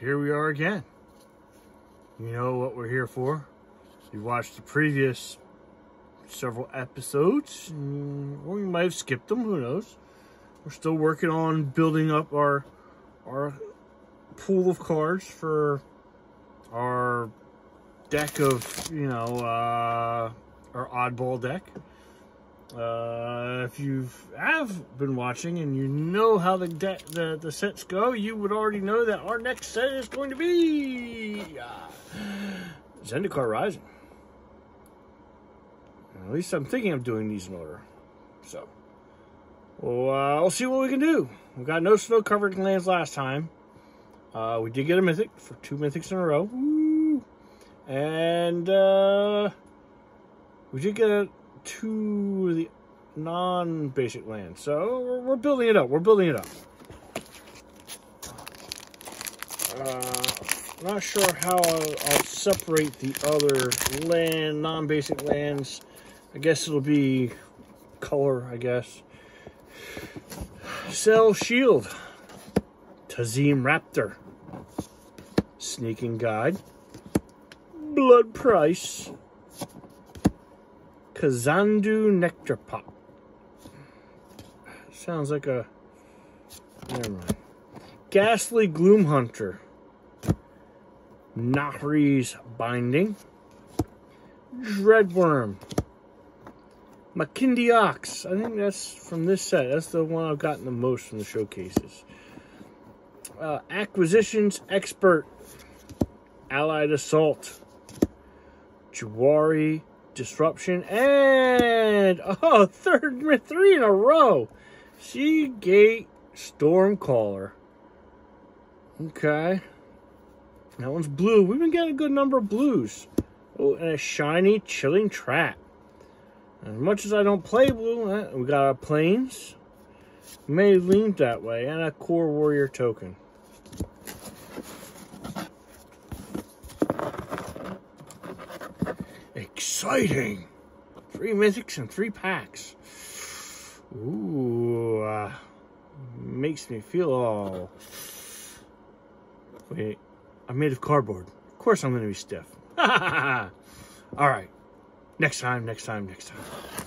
here we are again. You know what we're here for. You watched the previous several episodes, or you might have skipped them, who knows. We're still working on building up our our pool of cards for our deck of, you know, uh, our oddball deck. Uh, if you have been watching and you know how the, the the sets go, you would already know that our next set is going to be uh, Zendikar Rising. At least I'm thinking of doing these in order. So, well, uh, we'll see what we can do. We got no snow covered lands last time. Uh, we did get a mythic for two mythics in a row. Woo! And uh, we did get a to the non-basic land. So we're building it up. We're building it up. Uh, not sure how I'll, I'll separate the other land, non-basic lands. I guess it'll be color, I guess. Shell Shield. Tazeem Raptor. Sneaking Guide. Blood Price. Kazandu Nectarpot. Sounds like a... Never mind. Ghastly Gloom Hunter. Nahiri's Binding. Dreadwurm. Makindi Ox. I think that's from this set. That's the one I've gotten the most from the showcases. Uh, Acquisitions Expert. Allied Assault. Jwari disruption, and oh, third three in a row. Sea Gate Stormcaller. Okay. That one's blue. We've been getting a good number of blues. Oh, and a shiny chilling trap. As much as I don't play blue, eh, we got our planes. May lean that way, and a Kor warrior token. Exciting! Three mythics and three packs. Ooh, uh, makes me feel all... Wait, I'm made of cardboard. Of course I'm going to be stiff. all right. Next time, next time, next time.